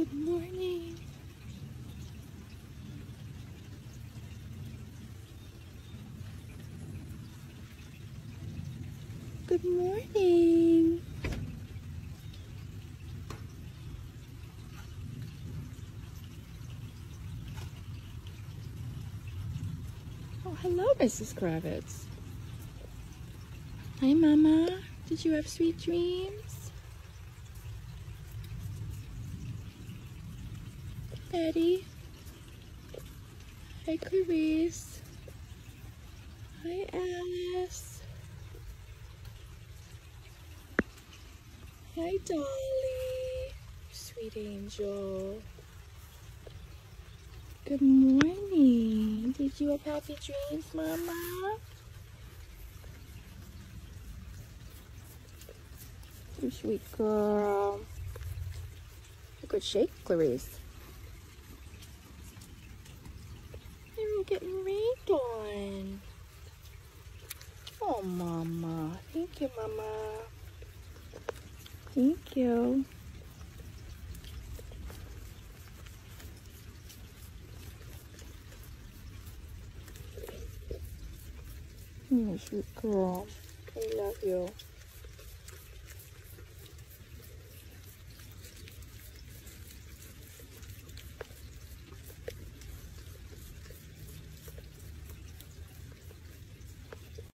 Good morning. Good morning. Oh, hello, Mrs. Kravitz. Hi, Mama. Did you have sweet dreams? Betty. Hi, Clarice. Hi, Alice. Hi, Dolly. Sweet angel. Good morning. Did you have happy dreams, Mama? You sweet girl. A good shake, Clarice. Getting rained on. Oh, Mama. Thank you, Mama. Thank you. Oh, sweet girl. I love you.